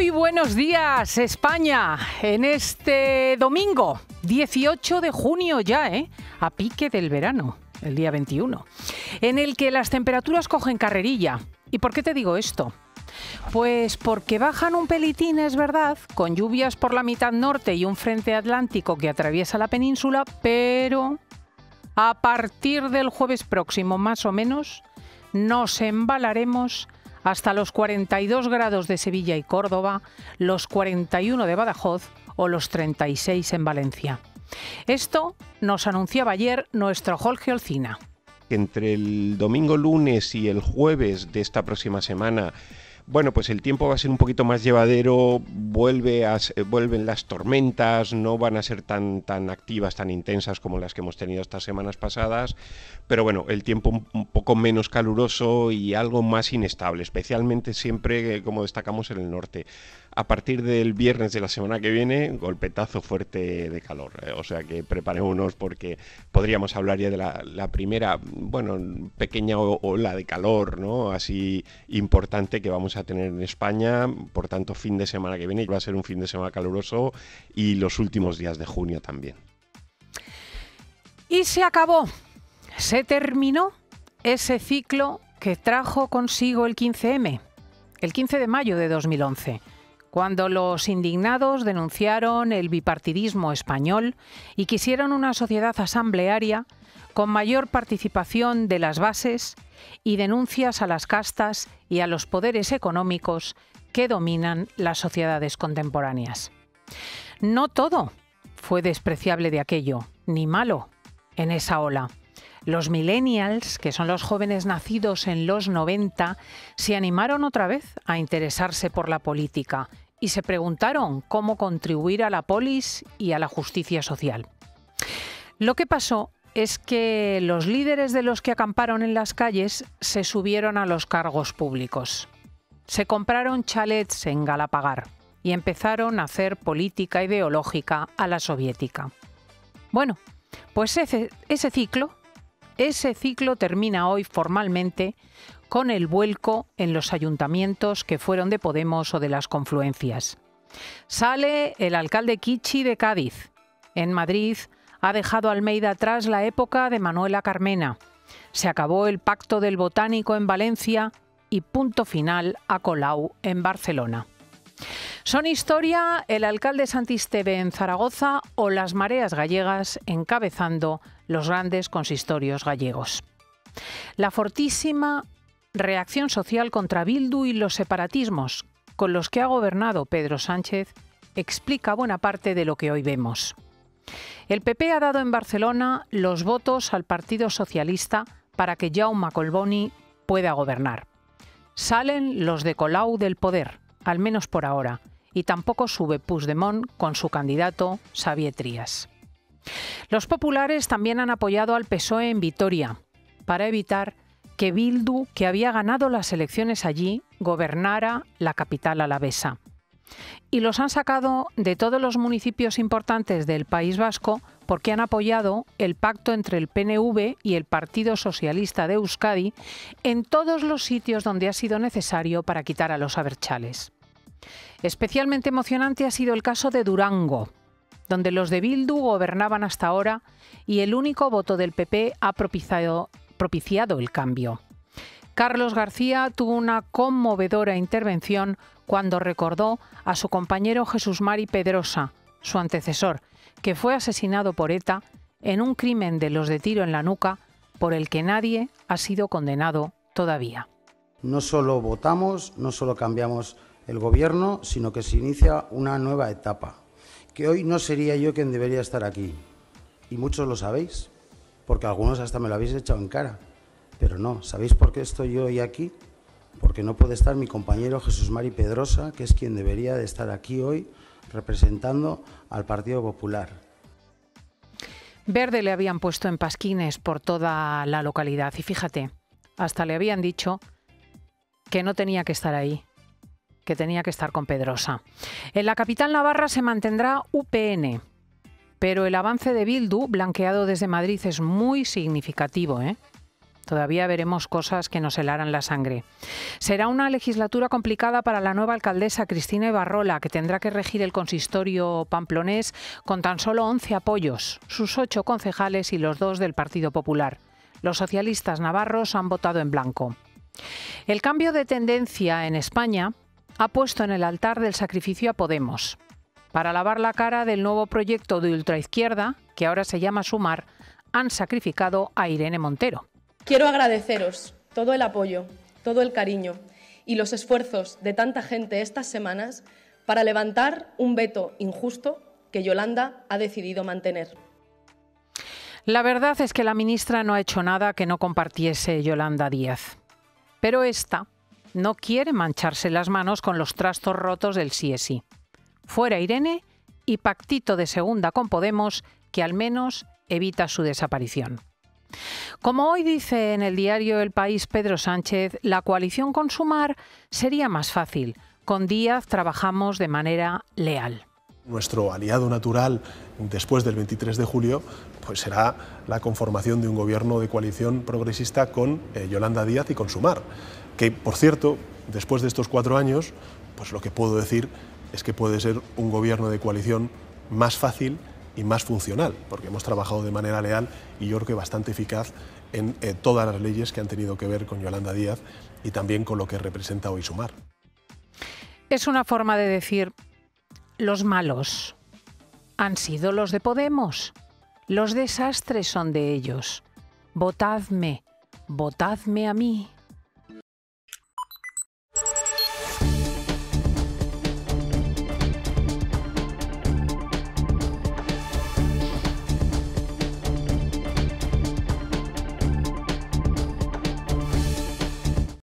Muy buenos días, España. En este domingo, 18 de junio ya, ¿eh? A pique del verano, el día 21, en el que las temperaturas cogen carrerilla. ¿Y por qué te digo esto? Pues porque bajan un pelitín, es verdad, con lluvias por la mitad norte y un frente atlántico que atraviesa la península, pero a partir del jueves próximo, más o menos, nos embalaremos hasta los 42 grados de Sevilla y Córdoba, los 41 de Badajoz o los 36 en Valencia. Esto nos anunciaba ayer nuestro Jorge Olcina. Entre el domingo lunes y el jueves de esta próxima semana bueno, pues el tiempo va a ser un poquito más llevadero, a, vuelven las tormentas, no van a ser tan, tan activas, tan intensas como las que hemos tenido estas semanas pasadas, pero bueno, el tiempo un, poco menos caluroso y algo más inestable, especialmente siempre, eh, como destacamos, en el norte. A partir del viernes de la semana que viene, golpetazo fuerte de calor, eh, o sea que preparémonos porque podríamos hablar ya de la, la primera, bueno, pequeña ola de calor, ¿no? Así importante que vamos a tener en España, por tanto fin de semana que viene va a ser un fin de semana caluroso y los últimos días de junio también. Y se acabó, se terminó ese ciclo que trajo consigo el 15M, el 15 de mayo de 2011 cuando los indignados denunciaron el bipartidismo español y quisieron una sociedad asamblearia con mayor participación de las bases y denuncias a las castas y a los poderes económicos que dominan las sociedades contemporáneas. No todo fue despreciable de aquello, ni malo, en esa ola. Los millennials, que son los jóvenes nacidos en los 90, se animaron otra vez a interesarse por la política y se preguntaron cómo contribuir a la polis y a la justicia social. Lo que pasó es que los líderes de los que acamparon en las calles se subieron a los cargos públicos. Se compraron chalets en Galapagar y empezaron a hacer política ideológica a la soviética. Bueno, pues ese, ese ciclo, ese ciclo termina hoy formalmente con el vuelco en los ayuntamientos que fueron de Podemos o de las confluencias. Sale el alcalde Kichi de Cádiz. En Madrid ha dejado Almeida atrás la época de Manuela Carmena. Se acabó el pacto del botánico en Valencia y punto final a Colau en Barcelona. Son historia el alcalde Santisteve en Zaragoza o las mareas gallegas encabezando los grandes consistorios gallegos. La fortísima reacción social contra Bildu y los separatismos con los que ha gobernado Pedro Sánchez explica buena parte de lo que hoy vemos. El PP ha dado en Barcelona los votos al Partido Socialista para que Jaume Colboni pueda gobernar. Salen los de Colau del poder, al menos por ahora, y tampoco sube Puigdemont con su candidato Xavier Trías. Los populares también han apoyado al PSOE en Vitoria para evitar que Bildu, que había ganado las elecciones allí, gobernara la capital alavesa y los han sacado de todos los municipios importantes del País Vasco porque han apoyado el pacto entre el PNV y el Partido Socialista de Euskadi en todos los sitios donde ha sido necesario para quitar a los aberchales. Especialmente emocionante ha sido el caso de Durango, donde los de Bildu gobernaban hasta ahora y el único voto del PP ha propiciado, propiciado el cambio. Carlos García tuvo una conmovedora intervención cuando recordó a su compañero Jesús Mari Pedrosa, su antecesor, que fue asesinado por ETA en un crimen de los de tiro en la nuca por el que nadie ha sido condenado todavía. No solo votamos, no solo cambiamos el gobierno, sino que se inicia una nueva etapa, que hoy no sería yo quien debería estar aquí. Y muchos lo sabéis, porque algunos hasta me lo habéis echado en cara. Pero no, ¿sabéis por qué estoy hoy aquí? porque no puede estar mi compañero Jesús Mari Pedrosa, que es quien debería de estar aquí hoy representando al Partido Popular. Verde le habían puesto en pasquines por toda la localidad y fíjate, hasta le habían dicho que no tenía que estar ahí, que tenía que estar con Pedrosa. En la capital navarra se mantendrá UPN, pero el avance de Bildu, blanqueado desde Madrid, es muy significativo. ¿eh? Todavía veremos cosas que nos helarán la sangre. Será una legislatura complicada para la nueva alcaldesa Cristina Ibarrola, que tendrá que regir el consistorio pamplonés con tan solo 11 apoyos, sus ocho concejales y los dos del Partido Popular. Los socialistas navarros han votado en blanco. El cambio de tendencia en España ha puesto en el altar del sacrificio a Podemos. Para lavar la cara del nuevo proyecto de ultraizquierda, que ahora se llama Sumar, han sacrificado a Irene Montero. Quiero agradeceros todo el apoyo, todo el cariño y los esfuerzos de tanta gente estas semanas para levantar un veto injusto que Yolanda ha decidido mantener. La verdad es que la ministra no ha hecho nada que no compartiese Yolanda Díaz. Pero esta no quiere mancharse las manos con los trastos rotos del sí Fuera Irene y pactito de segunda con Podemos que al menos evita su desaparición. Como hoy dice en el diario El País Pedro Sánchez, la coalición con Sumar sería más fácil. Con Díaz trabajamos de manera leal. Nuestro aliado natural después del 23 de julio pues será la conformación de un gobierno de coalición progresista con eh, Yolanda Díaz y con Sumar, que por cierto, después de estos cuatro años, pues lo que puedo decir es que puede ser un gobierno de coalición más fácil y más funcional, porque hemos trabajado de manera leal y yo creo que bastante eficaz en eh, todas las leyes que han tenido que ver con Yolanda Díaz y también con lo que representa hoy Sumar. Es una forma de decir, los malos han sido los de Podemos, los desastres son de ellos. Votadme, votadme a mí.